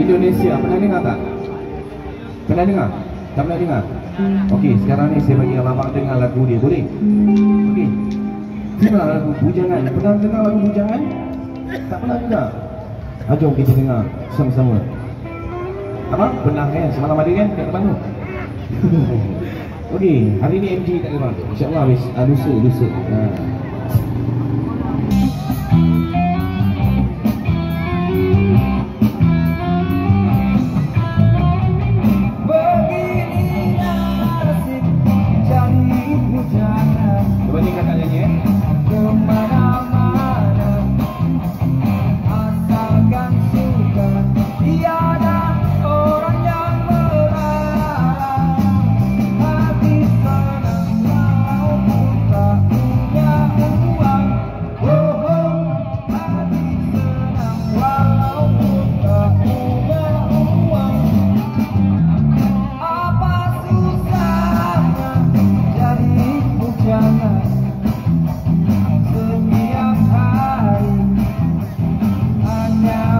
Indonesia Pernah dengar tak? Pernah dengar? Tak pernah dengar? Okey, sekarang ni saya bagi alamak dengar lagu dia Boleh? Okey Dengar lagu Bujangan Pernah dengar lagu Bujangan? Tak pernah dengar? Ah, jom kita dengar sama-sama Apa? Pernah kan? Semalam ada kan? Kat depan tu? Okey, hari ni MG tak ada InsyaAllah habis uh, lusa, lusa uh.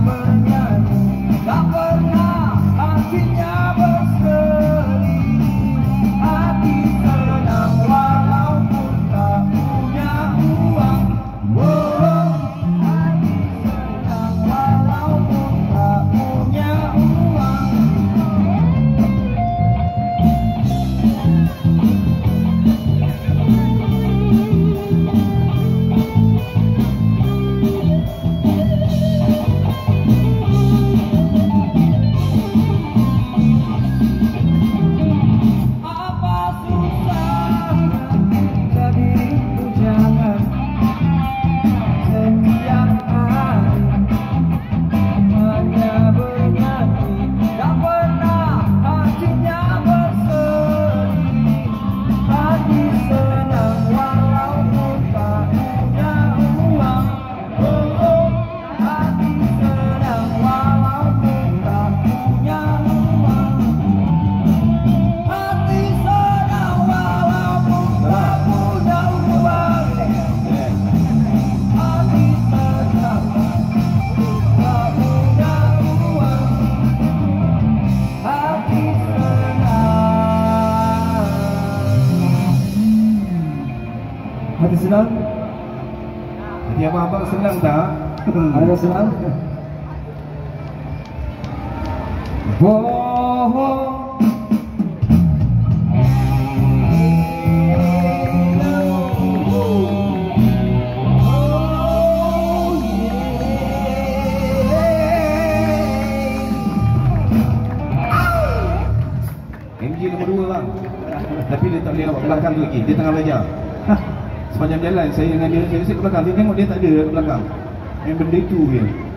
Baba. Hati senang? Hati abang-abang senang tak? Ada senang? Bohong MG nombor dua bang Tapi dia tak boleh nampak belakang tu lagi Dia tengah belajar Sepanjang jalan saya dengan dia Saya rasa ke belakang. Dia tengok dia tak ada kat belakang. Yang benda tu je